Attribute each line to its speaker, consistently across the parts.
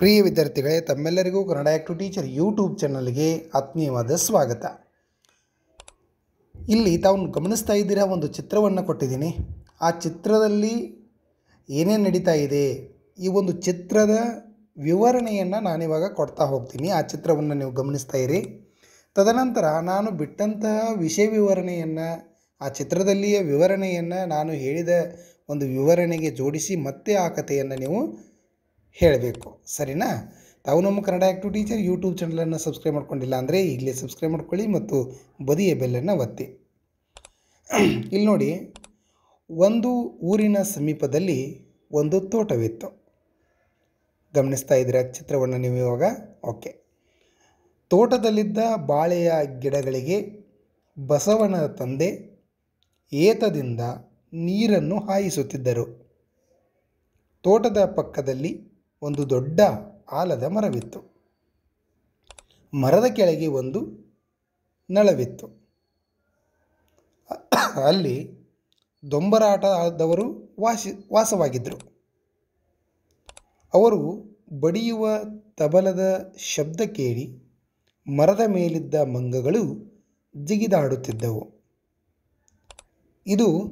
Speaker 1: ಪ್ರಿಯ ವಿದ್ಯಾರ್ಥಿಗಳೇ, ತಮ್ಮೆಲ್ಲರಿಗೂ Kannada active teacher YouTube ಚಾನಲ್ಗೆ ಆತ್ಮೀಯವಾದ ಸ್ವಾಗತ. ಇಲ್ಲಿ ತಾವು ಗಮನಿಸ್ತಾ ಇದ್ದೀರಾ, ಒಂದು ಚಿತ್ರವನ್ನು ಕೊಟ್ಟಿದ್ದೀನಿ. ಆ ಚಿತ್ರದಲ್ಲಿ ಏನೇನು ನಡೀತಾ ಇದೆ, ಈ ಒಂದು ಚಿತ್ರದ ವಿವರಣೆಯನ್ನು ನಾನಿವಾಗ ಕೊಡ್ತಾ ಹೋಗ್ತೀನಿ. ಆ ಚಿತ್ರವನ್ನು ನೀವು ಗಮನಿಸ್ತಾ ಇರಿ. ತದನಂತರ ನಾನು ಬಿಟ್ಟಂತಹ ವಿಷಯ ವಿವರಣೆಯನ್ನು, ಆ ಚಿತ್ರದಲ್ಲಿಯ ವಿವರಣೆಯನ್ನು ನಾನು ಹೇಳಿದ ಒಂದು ವಿವರಣೆಗೆ ಜೋಡಿಸಿ ಮತ್ತೆ ಆ ಕಥೆಯನ್ನು ನೀವು ಹೇಳಬೇಕು. ಸರಿನಾ? ತಾವು ನಮ್ಮ ಕನ್ನಡ ಆ್ಯಕ್ಟಿವ್ ಟೀಚರ್, ಯೂಟ್ಯೂಬ್ ಚಾನಲನ್ನು ಸಬ್ಸ್ಕ್ರೈಬ್ ಮಾಡ್ಕೊಂಡಿಲ್ಲ ಅಂದರೆ ಈಗಲೇ ಸಬ್ಸ್ಕ್ರೈಬ್ ಮಾಡ್ಕೊಳ್ಳಿ ಮತ್ತು ಬದಿಯ ಬೆಲ್ಲನ್ನು ಒತ್ತಿ. ಇಲ್ಲಿ ನೋಡಿ, ಒಂದು ಊರಿನ ಸಮೀಪದಲ್ಲಿ ಒಂದು ತೋಟವಿತ್ತು. ಗಮನಿಸ್ತಾ ಇದ್ದೀರಾ ಚಿತ್ರವನ್ನು ನೀವು ಇವಾಗ? ಓಕೆ. ತೋಟದಲ್ಲಿದ್ದ ಬಾಳೆಯ ಗಿಡಗಳಿಗೆ ಬಸವನ ತಂದೆ ಏತದಿಂದ ನೀರನ್ನು ಹಾಯಿಸುತ್ತಿದ್ದರು. ತೋಟದ ಪಕ್ಕದಲ್ಲಿ ಒಂದು ದೊಡ್ಡ ಆಲದ ಮರವಿತ್ತು. ಮರದ ಕೆಳಗೆ ಒಂದು ನಳವಿತ್ತು. ಅಲ್ಲಿ ದೊಂಬರಾಟ ಆದವರು ವಾಸಿ, ವಾಸವಾಗಿದ್ದರು. ಅವರು ಬಡಿಯುವ ತಬಲದ ಶಬ್ದ ಕೇಳಿ ಮರದ ಮೇಲಿದ್ದ ಮಂಗಗಳು ಜಿಗಿದಾಡುತ್ತಿದ್ದವು. ಇದು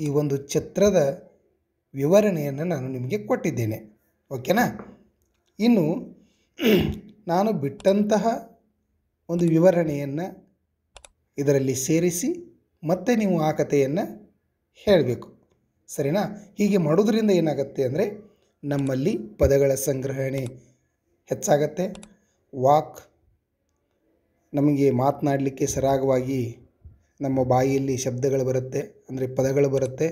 Speaker 1: ಈ ಒಂದು ಚಿತ್ರದ ವಿವರಣೆಯನ್ನು ನಾನು ನಿಮಗೆ ಕೊಟ್ಟಿದ್ದೇನೆ. ಓಕೆನಾ? ಇನ್ನು ನಾನು ಬಿಟ್ಟಂತಹ ಒಂದು ವಿವರಣೆಯನ್ನು ಇದರಲ್ಲಿ ಸೇರಿಸಿ ಮತ್ತೆ ನೀವು ಆ ಕಥೆಯನ್ನು ಹೇಳಬೇಕು. ಸರಿನಾ? ಹೀಗೆ ಮಾಡೋದ್ರಿಂದ ಏನಾಗುತ್ತೆ ಅಂದರೆ ನಮ್ಮಲ್ಲಿ ಪದಗಳ ಸಂಗ್ರಹಣೆ ಹೆಚ್ಚಾಗತ್ತೆ. ವಾಕ್ ನಮಗೆ ಮಾತನಾಡಲಿಕ್ಕೆ ಸರಾಗವಾಗಿ ನಮ್ಮ ಬಾಯಿಯಲ್ಲಿ ಶಬ್ದಗಳು ಬರುತ್ತೆ, ಅಂದರೆ ಪದಗಳು ಬರುತ್ತೆ.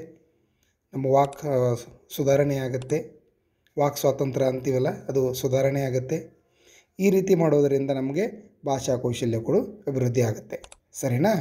Speaker 1: ನಮ್ಮ ವಾಕ್ ಸುಧಾರಣೆ ಆಗುತ್ತೆ. ವಾಕ್ ಸ್ವಾತಂತ್ರ್ಯ ಅಂತೀವಲ್ಲ, ಅದು ಸುಧಾರಣೆ ಆಗುತ್ತೆ. ಈ ರೀತಿ ಮಾಡೋದರಿಂದ ನಮಗೆ ಭಾಷಾ ಕೌಶಲ್ಯಗಳು ಅಭಿವೃದ್ಧಿ ಆಗುತ್ತೆ. ಸರಿನಾ?